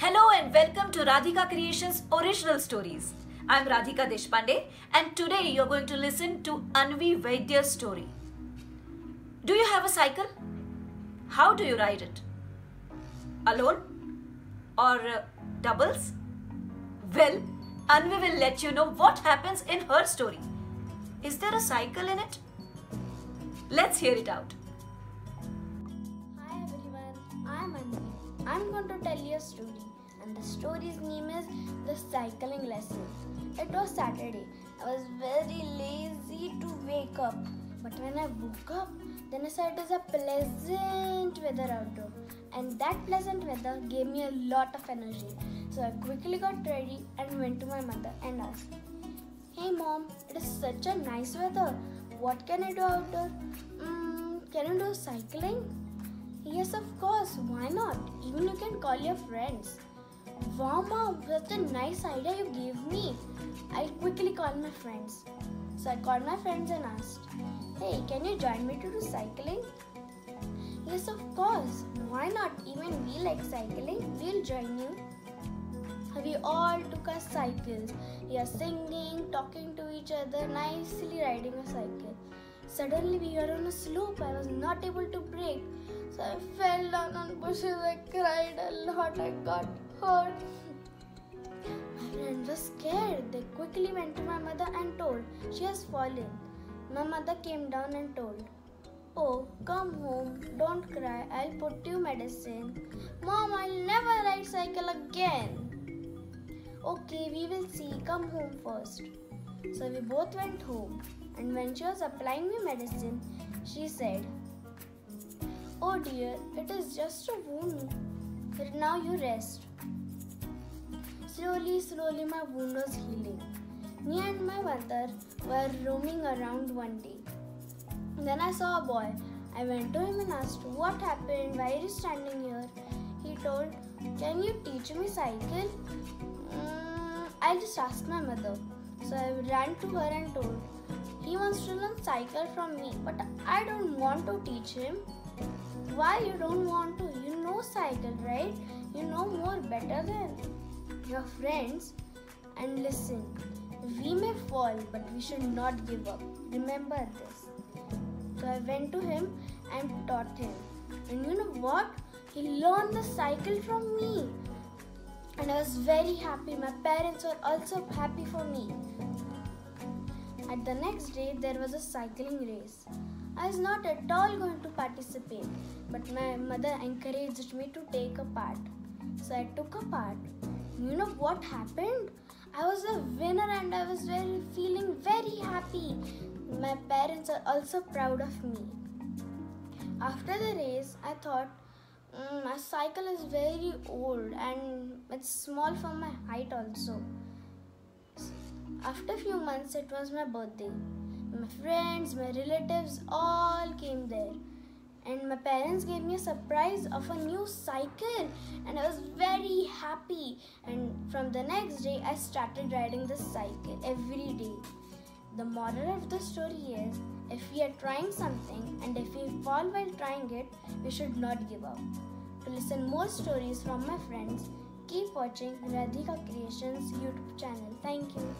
Hello and welcome to Radhika Creations Original Stories. I'm Radhika Deshpande and today you're going to listen to Anvi Vaidya's story. Do you have a cycle? How do you ride it? Alone? Or uh, doubles? Well, Anvi will let you know what happens in her story. Is there a cycle in it? Let's hear it out. Hi everyone, I'm Anvi. I'm going to tell you a story, and the story's name is The Cycling Lesson. It was Saturday. I was very lazy to wake up, but when I woke up, then I saw it was a pleasant weather outdoor, and that pleasant weather gave me a lot of energy. So I quickly got ready and went to my mother and asked, Hey mom, it is such a nice weather. What can I do outdoor? Mm, can you do cycling? Yes, of course. Why not? Even you can call your friends. Wow, mom, such a nice idea you gave me. I quickly called my friends. So I called my friends and asked, Hey, can you join me to do cycling? Yes, of course. Why not? Even we like cycling. We'll join you. We all took our cycles. We are singing, talking to each other, nicely riding a cycle. Suddenly we were on a slope. I was not able to brake. So I fell down on bushes. I cried a lot. I got hurt. My friend was scared. They quickly went to my mother and told she has fallen. My mother came down and told, Oh, come home. Don't cry. I'll put you medicine. Mom, I'll never ride cycle again. Okay, we will see. Come home first. So we both went home. And when she was applying me medicine, she said, Oh dear, it is just a wound. But now you rest. Slowly, slowly, my wound was healing. Me and my mother were roaming around one day. Then I saw a boy. I went to him and asked, What happened? Why are you standing here? He told, Can you teach me cycle? Mm, I'll just ask my mother. So I ran to her and told, He wants to learn cycle from me, but I don't want to teach him. Why you don't want to? You know cycle, right? You know more better than your friends. And listen, we may fall, but we should not give up. Remember this. So I went to him and taught him. And you know what? He learned the cycle from me. And I was very happy. My parents were also happy for me. At the next day, there was a cycling race. I was not at all going to participate, but my mother encouraged me to take a part. So I took a part. You know what happened? I was a winner and I was very feeling very happy. My parents are also proud of me. After the race, I thought mm, my cycle is very old and it's small for my height also. After a few months, it was my birthday. My friends, my relatives all came there. And my parents gave me a surprise of a new cycle, and I was very happy. And from the next day, I started riding this cycle every day. The moral of the story is if we are trying something and if we fall while trying it, we should not give up. To listen more stories from my friends, keep watching Radhika Creations YouTube channel. Thank you.